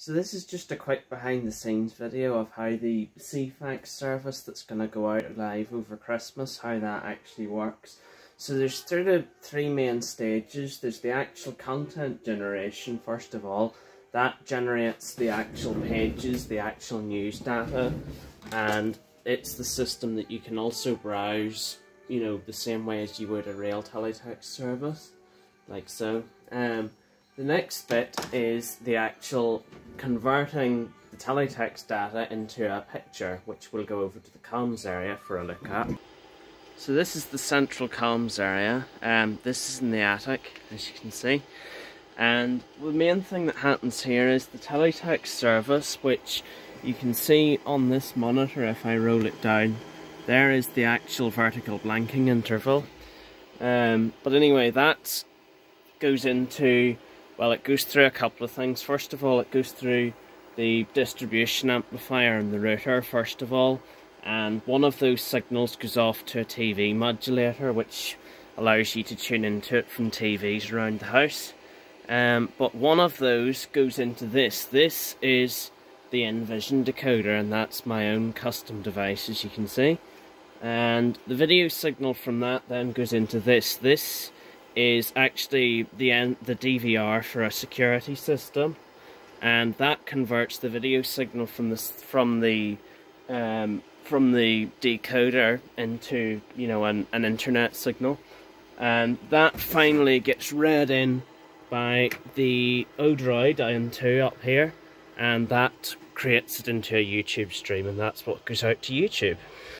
So this is just a quick behind the scenes video of how the Ceefax service that's going to go out live over Christmas, how that actually works. So there's sort of three main stages. There's the actual content generation first of all. That generates the actual pages, the actual news data, and it's the system that you can also browse, you know, the same way as you would a real teletext service, like so. Um, the next bit is the actual converting the teletext data into a picture, which we'll go over to the comms area for a look at. So this is the central comms area. Um, this is in the attic, as you can see. And the main thing that happens here is the teletext service, which you can see on this monitor if I roll it down. There is the actual vertical blanking interval. Um, but anyway, that goes into well, it goes through a couple of things. First of all, it goes through the distribution amplifier and the router, first of all. And one of those signals goes off to a TV modulator, which allows you to tune into it from TVs around the house. Um, but one of those goes into this. This is the Envision decoder, and that's my own custom device, as you can see. And the video signal from that then goes into this. This is actually the end, the DVR for a security system, and that converts the video signal from the from the um, from the decoder into you know an, an internet signal, and that finally gets read in by the Odroid N2 up here, and that creates it into a YouTube stream, and that's what goes out to YouTube.